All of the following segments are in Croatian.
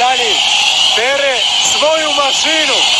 Dani pere svoju mašinu.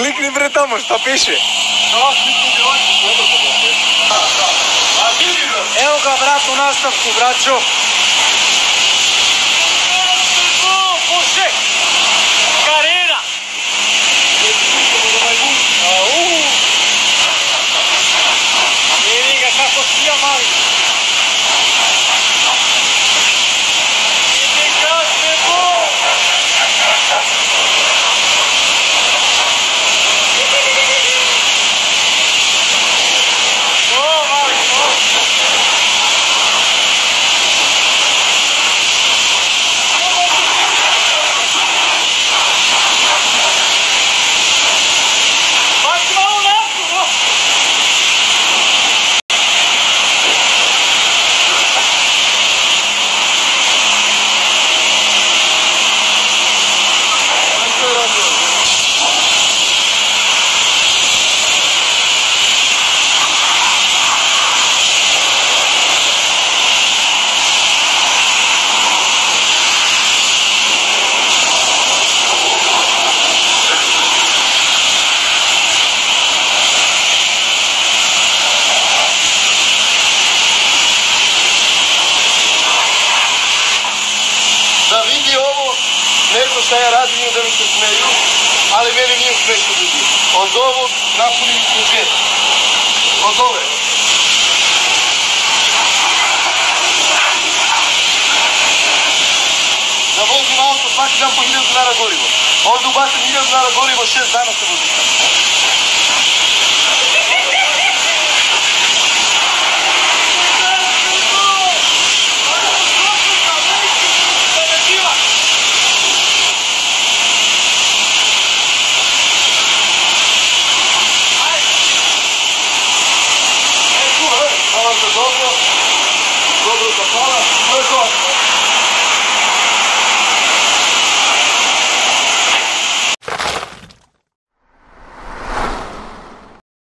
Klikni bre tamo šta piše. Evo ga brat u nastavku, braćo. Šta ja radim i da mi se smeju, ali meni nije smešno ljudi. Od ovog napunili smo džet. Od ove. Da auto svaki dan po 1000 dinara gorivo. Ovdje ubacim 1000 dinara gorivo, šest dana se vozim.